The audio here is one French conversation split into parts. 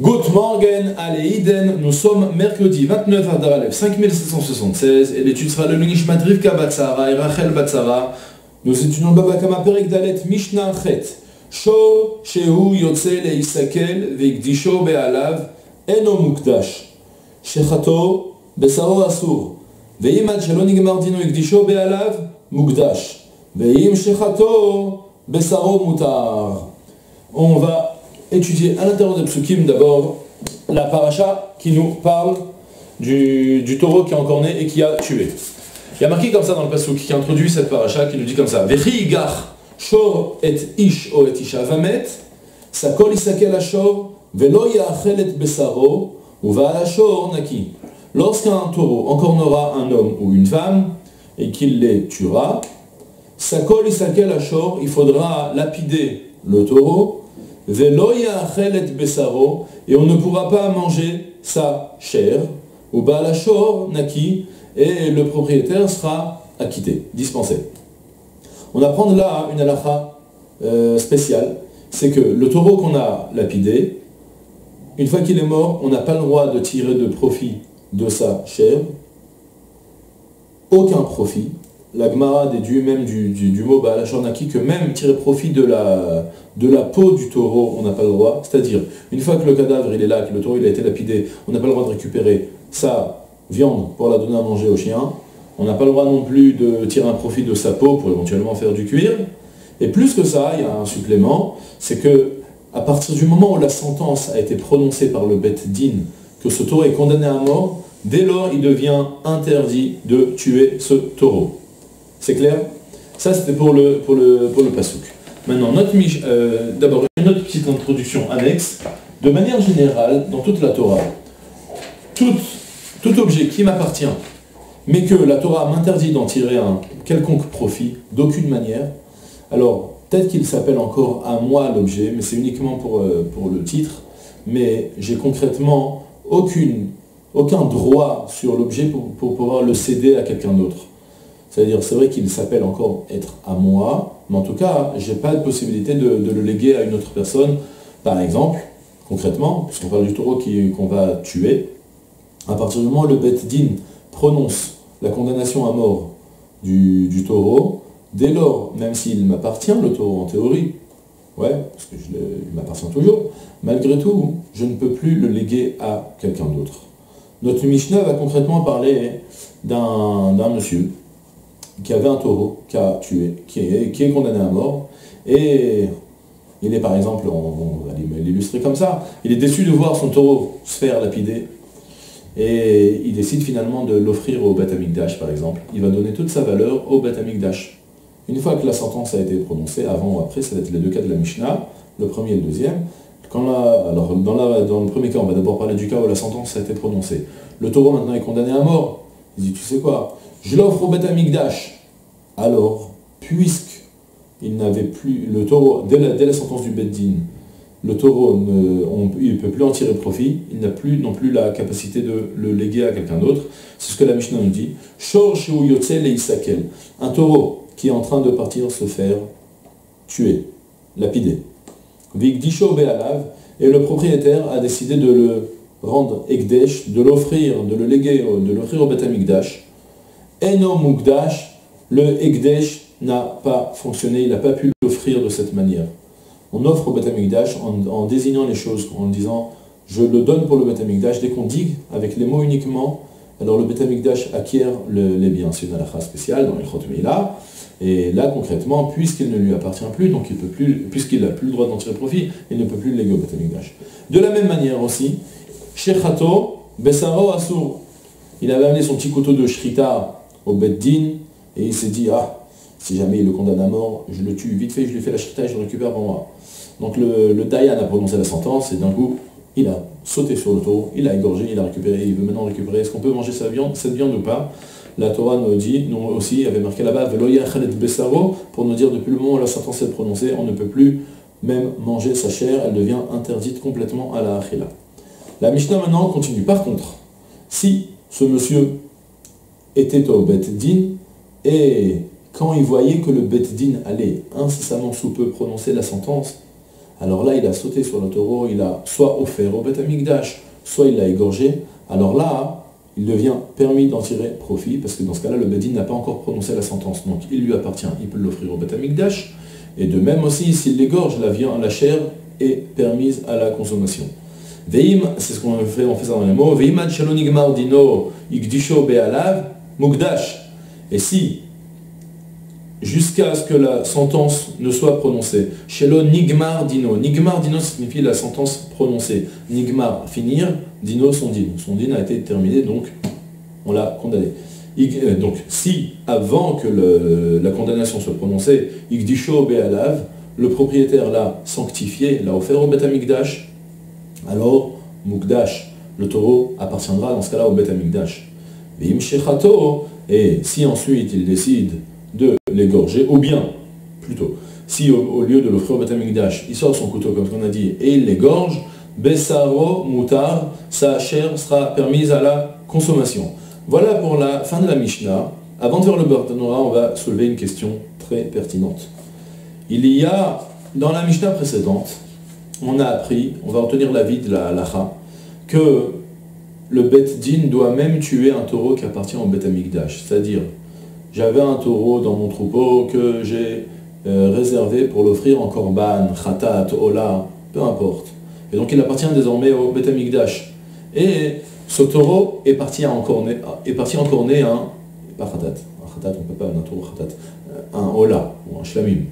Good morgen, allez Iden, nous sommes mercredi 29 Adar 5776 et l'étude sera le Lunishmat Rivka Batsara et Rachel Batsara. Nous étudions Baba Kama Perek Dalet Mishnah Chet. Sho Shehu Yotze Leisakel Vigdisho Be'alav Eno Mukdash. Shechato Besaro Asur. Ve'im ad shelo nigmar dino Vigdisho Be'alav Mukdash. Ve'im Shechato Besaro Mutar. On va étudier à l'intérieur de Psukim d'abord la paracha qui nous parle du, taureau qui est encore né et qui a tué. Il y a marqué comme ça dans le Pasuk qui introduit cette paracha qui nous dit comme ça shor et ish o sakol isakel besaro uva naki. Lorsqu'un taureau encornera un homme ou une femme et qu'il les tuera, sakol isakel il faudra lapider le taureau et on ne pourra pas manger sa chair, ou balashor naki, et le propriétaire sera acquitté, dispensé. On apprend là une halakha euh, spéciale, c'est que le taureau qu'on a lapidé, une fois qu'il est mort, on n'a pas le droit de tirer de profit de sa chair, aucun profit, la Gemara déduit même du, du, mot bah, la que même tirer profit de la, peau du taureau, on n'a pas le droit. C'est-à-dire, une fois que le cadavre est là, que le taureau a été lapidé, on n'a pas le droit de récupérer sa viande pour la donner à manger au chien. On n'a pas le droit non plus de tirer un profit de sa peau pour éventuellement faire du cuir. Et plus que ça, il y a un supplément, c'est que à partir du moment où la sentence a été prononcée par le bête din, que ce taureau est condamné à mort, dès lors il devient interdit de tuer ce taureau. C'est clair? Ça, c'était pour le, pour, le, pour le. Maintenant, euh, d'abord, une autre petite introduction annexe. De manière générale, dans toute la Torah, tout, objet qui m'appartient, mais que la Torah m'interdit d'en tirer un quelconque profit, d'aucune manière, alors peut-être qu'il s'appelle encore à moi l'objet, mais c'est uniquement pour, euh, pour le titre, mais j'ai concrètement aucune, aucun droit sur l'objet pour pouvoir le céder à quelqu'un d'autre. C'est-à-dire, c'est vrai qu'il s'appelle encore être à moi, mais en tout cas, je n'ai pas de possibilité de, le léguer à une autre personne. Par exemple, concrètement, puisqu'on parle du taureau qu'on va tuer, à partir du moment où le Bet Din prononce la condamnation à mort du, taureau, dès lors, même s'il m'appartient, le taureau en théorie, ouais, parce que il m'appartient toujours, malgré tout, je ne peux plus le léguer à quelqu'un d'autre. Notre Mishnah va concrètement parler d'un monsieur qui avait un taureau, qui a tué, qui est, condamné à mort, et il est par exemple, on, va l'illustrer comme ça, il est déçu de voir son taureau se faire lapider, et il décide finalement de l'offrir au Beth Amikdash par exemple. Il va donner toute sa valeur au Beth Amikdash. Une fois que la sentence a été prononcée, avant ou après, ça va être les deux cas de la Mishnah, le premier et le deuxième. Quand alors dans, dans le premier cas, on va d'abord parler du cas où la sentence a été prononcée. Le taureau maintenant est condamné à mort. Il dit, tu sais quoi, je l'offre au Beth Amikdash. Alors, puisque il n'avait plus, le taureau, dès la, sentence du Beddin, le taureau ne peut plus en tirer profit, il n'a plus non plus la capacité de le léguer à quelqu'un d'autre. C'est ce que la Mishnah nous dit. Un taureau qui est en train de partir se faire tuer, lapider. Vigdisho Be'alav, et le propriétaire a décidé de le rendre Ekdesh, de l'offrir, de le léguer, de l'offrir au Beth Eno Mukdash, le Ekdesh n'a pas fonctionné, il n'a pas pu l'offrir de cette manière. On offre au Beth en, désignant les choses, en disant je le donne pour le Beth dès qu'on dit avec les mots uniquement, alors le Beth acquiert les biens. C'est une halakha spéciale dans les là. Et là, concrètement, puisqu'il ne lui appartient plus, donc il peut plus, puisqu'il n'a plus le droit d'en tirer profit, il ne peut plus le léguer au Beth De la même manière aussi, Shechato, Besaro Asur, il avait amené son petit couteau de Shrita au Beddin, et il s'est dit, ah, si jamais il le condamne à mort, je le tue vite fait, je lui fais la shrita et je le récupère pour moi. Donc le, le Dayan a prononcé la sentence, et d'un coup, il a sauté sur le taureau, il a égorgé, il a récupéré, il veut maintenant récupérer. Est-ce qu'on peut manger sa viande, cette viande ou pas? La Torah nous dit, nous aussi, avait marqué là-bas, pour nous dire depuis le moment où la sentence est prononcée, on ne peut plus même manger sa chair, elle devient interdite complètement à la achila. La Mishnah maintenant continue. Par contre, si ce monsieur était au Bet Din, et quand il voyait que le Bet Din allait incessamment sous peu prononcer la sentence, alors là, il a sauté sur le taureau, il a soit offert au Beth Amikdash, soit il l'a égorgé, alors là, il devient permis d'en tirer profit, parce que dans ce cas-là, le Bedin n'a pas encore prononcé la sentence, donc il lui appartient, il peut l'offrir au Beth Amikdash, et de même aussi, s'il l'égorge, la viande, la chair est permise à la consommation. Veim, c'est ce qu'on fait, dans les mots, Veimad shalonigmar dino be'alav mugdash. Et si jusqu'à ce que la sentence ne soit prononcée. Shelo nigmar dino. Nigmar dino signifie la sentence prononcée. Nigmar, finir, dino, son din. Son din a été terminé, donc on l'a condamné. Euh, donc si, avant que la condamnation soit prononcée, Igdisho Be'alav, le propriétaire l'a sanctifié, l'a offert au Betamikdash, alors Mukdash, le taureau, appartiendra dans ce cas-là au Betamikdash. Et si ensuite il décide de l'égorger, ou bien, plutôt, si au, lieu de l'offrir au Betamikdash, il sort son couteau, comme on a dit, et il l'égorge, Besaro Mutar, sa chair sera permise à la consommation. Voilà pour la fin de la Mishnah. Avant de faire le Bartanora, on va soulever une question très pertinente. Il y a, dans la Mishnah précédente, on a appris, on va retenir l'avis de la Lacha, que le Bet Din doit même tuer un taureau qui appartient au Bet Amikdash. C'est-à-dire, j'avais un taureau dans mon troupeau que j'ai euh, réservé pour l'offrir en korban, khatat, ola, peu importe. Et donc il appartient désormais au Bet Amikdash. Et ce taureau est parti à encorner, est parti encorner un, pas khatat, un khatat, on peut pas un taureau khatat, un ola, ou un shlamim.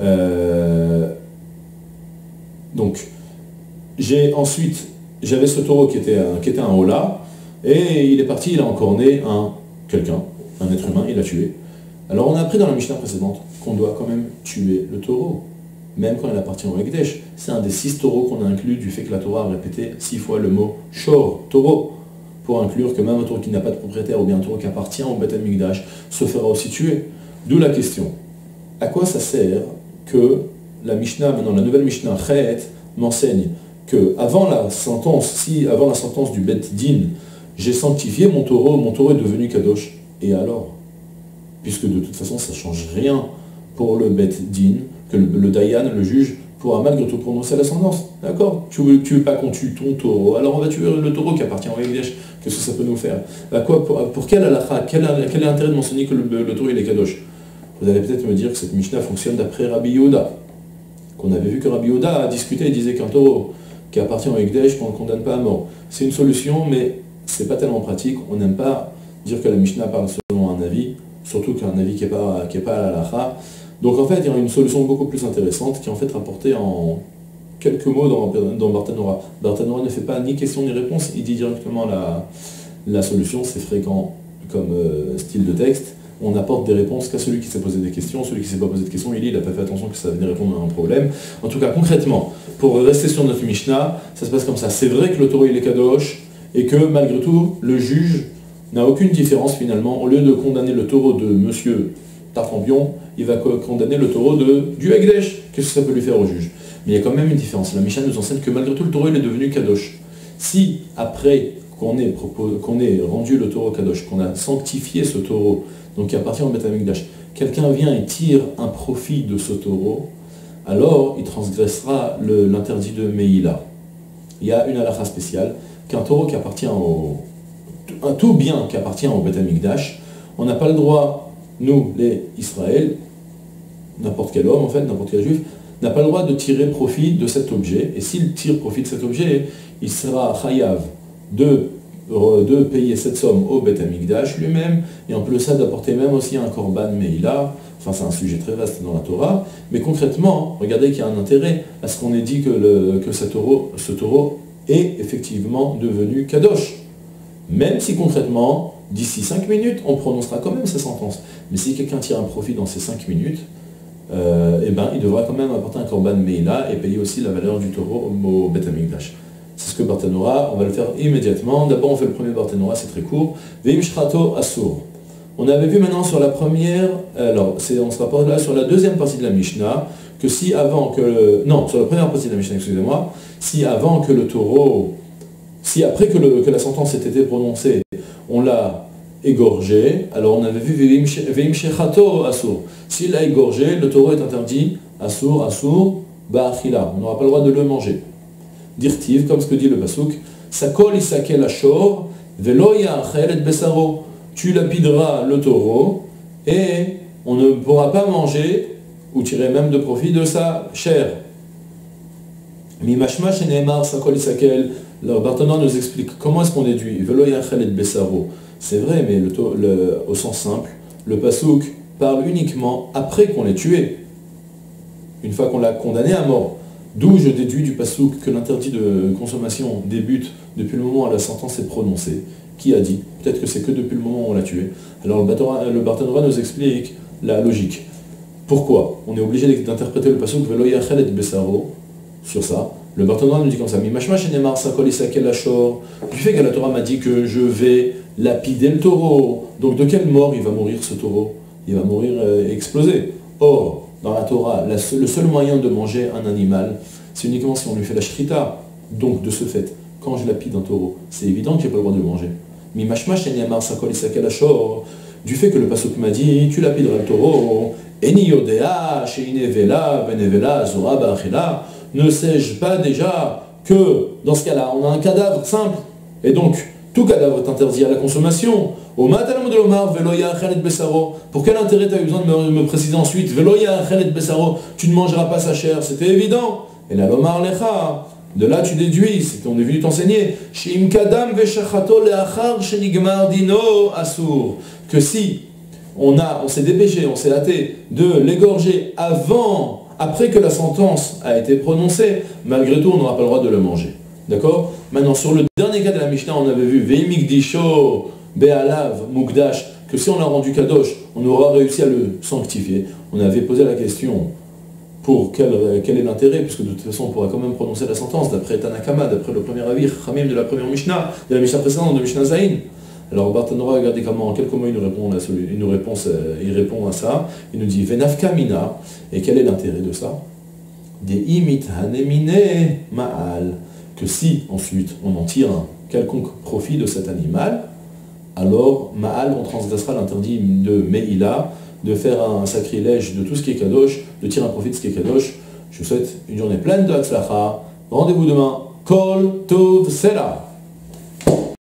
Euh, donc, j'ai ensuite, j'avais ce taureau qui était, un, qui un ola, et il est parti, il a encorné un quelqu'un, un être humain, il l'a tué. Alors on a appris dans la Mishnah précédente qu'on doit quand même tuer le taureau, même quand il appartient au Ekdesh. C'est un des six taureaux qu'on a inclus du fait que la Torah a répété six fois le mot shor, taureau, pour inclure que même un taureau qui n'a pas de propriétaire ou bien un taureau qui appartient au Beth Migdash se fera aussi tuer. D'où la question, à quoi ça sert que la Mishnah, maintenant la nouvelle Mishnah, Chet, m'enseigne que avant la sentence, si avant la sentence du Bet Din, j'ai sanctifié mon taureau, mon taureau est devenu Kadosh, et alors? Puisque de toute façon, ça ne change rien pour le Bet Din, que le, Dayan, le juge, pourra malgré tout prononcer l'ascendance. D'accord? Tu veux, tu veux pas qu'on tue ton taureau, alors on va tuer le taureau qui appartient au Egdesh. Qu'est-ce que ça peut nous faire? Quoi, pour, quel halakha quel, quel est l'intérêt de mentionner que le, taureau il est Kadosh? Vous allez peut-être me dire que cette Mishnah fonctionne d'après Rabbi Yoda. Qu'on avait vu que Rabbi Yoda a discuté et disait qu'un taureau qui appartient au Egdesh, qu'on ne condamne pas à mort. C'est une solution, mais c'est pas tellement pratique. On n'aime pas dire que la Mishnah parle selon un avis, surtout qu'un avis qui n'est pas, pas à la Donc en fait, il y a une solution beaucoup plus intéressante qui est en fait rapportée en quelques mots dans, dans Bartanora. Bartanora ne fait pas ni question ni réponse, il dit directement la, la solution, c'est fréquent comme euh, style de texte. On apporte des réponses qu'à celui qui s'est posé des questions, celui qui ne s'est pas posé de questions, il n'a pas fait attention que ça venait répondre à un problème. En tout cas, concrètement, pour rester sur notre Mishnah, ça se passe comme ça. C'est vrai que le taureau il est kadosh, et que malgré tout, le juge n'a aucune différence finalement. Au lieu de condamner le taureau de monsieur Tartampion, il va condamner le taureau de, du. Qu'est-ce que ça peut lui faire au juge? Mais il y a quand même une différence. La Mishnah nous enseigne que malgré tout, le taureau il est devenu Kadosh. Si après qu'on ait, ait rendu le taureau Kadosh, qu'on a sanctifié ce taureau, donc qui appartient au Betamikdash, quelqu'un vient et tire un profit de ce taureau, alors il transgressera l'interdit de Meïla. Il y a une halakha spéciale, qu'un taureau qui appartient au, un tout bien qui appartient au Beth Amikdash, on n'a pas le droit, nous, les Israël, n'importe quel homme en fait, n'importe quel juif, n'a pas le droit de tirer profit de cet objet. Et s'il tire profit de cet objet, il sera chayav de, de payer cette somme au Beth Amikdash lui-même, et en plus ça d'apporter même aussi un korban meila. Enfin, c'est un sujet très vaste dans la Torah. Mais concrètement, regardez qu'il y a un intérêt à ce qu'on ait dit que, le, que ce taureau, ce taureau est effectivement devenu kadosh. Même si concrètement, d'ici 5 minutes, on prononcera quand même sa sentence. Mais si quelqu'un tire un profit dans ces 5 minutes, euh, eh ben, il devra quand même apporter un korban meila et payer aussi la valeur du taureau au Bet C'est ce que Bartanora, on va le faire immédiatement. D'abord, on fait le premier Bartanora, c'est très court. Veim Shrato Asur. On avait vu maintenant sur la première, alors on se rapporte là sur la deuxième partie de la Mishnah, que si avant que non, sur la première partie de la Mishnah, excusez-moi, si avant que le taureau si après que, la sentence ait été prononcée, on l'a égorgé, alors on avait vu Veim Shechato Assour. S'il l'a égorgé, le taureau est interdit, Assour, Assour, ba'achila. On n'aura pas le droit de le manger. Dirtiv, comme ce que dit le Pasuk, Sakol isakel ashor, velo et besaro. Tu lapideras le taureau et on ne pourra pas manger ou tirer même de profit de sa chair. Mimashmash et Neymar Sakol isakel. Le Barthénois nous explique comment est-ce qu'on déduit Velo et besaro. C'est vrai, mais au sens simple, le Pasuk parle uniquement après qu'on l'ait tué, une fois qu'on l'a condamné à mort. D'où je déduis du Passouk que l'interdit de consommation débute depuis le moment où la sentence est prononcée. Qui a dit? Peut-être que c'est que depuis le moment où on l'a tué. Alors le Barthénora nous explique la logique. Pourquoi On est obligé d'interpréter le Passouk et Besaro sur ça? Le Barthénora nous dit comme ça Du fait que la Torah m'a dit que je vais lapider le taureau. Donc de quelle mort il va mourir ce taureau? Il va mourir euh, explosé. Or, dans la Torah, le seul moyen de manger un animal, c'est uniquement si on lui fait la shrita. Donc, de ce fait, quand je lapide un taureau, c'est évident que j'ai pas le droit de le manger. Du fait que le pasuk m'a dit, tu lapideras le taureau, ne sais-je pas déjà que, dans ce cas-là, on a un cadavre simple, et donc, tout cadavre est interdit à la consommation. Pour quel intérêt tu as eu besoin de me, préciser ensuite? Tu ne mangeras pas sa chair, c'était évident. Et la lomar lecha, de là tu déduis, c'est qu'on est venu t'enseigner, que si on, a, on s'est dépêché, on s'est hâté de l'égorger avant, après que la sentence a été prononcée, malgré tout on n'aura pas le droit de le manger. D'accord? Maintenant, sur le dernier cas de la Mishnah, on avait vu Veimikdisho, Be'alav, Mukdash, que si on l'a rendu Kadosh, on aura réussi à le sanctifier. On avait posé la question pour quel, est l'intérêt, puisque de toute façon on pourra quand même prononcer la sentence d'après Tanakama, d'après le premier avis, Khamim de la première Mishnah, de la Mishnah précédente, de Mishnah Zain. Alors Bartanora, regardez comment, en quelques mots, il nous répond, il nous répond, il répond à ça. Il nous dit Venafka Mina, et quel est l'intérêt de ça? Des imit hanemine ma'al que si ensuite on en tire un quelconque profit de cet animal, alors Ma'al, on transgressera l'interdit de Me'ila, de faire un sacrilège de tout ce qui est Kadosh, de tirer un profit de ce qui est Kadosh. Je vous souhaite une journée pleine de Hatzlacha. Rendez-vous demain. Kol Tov Sela.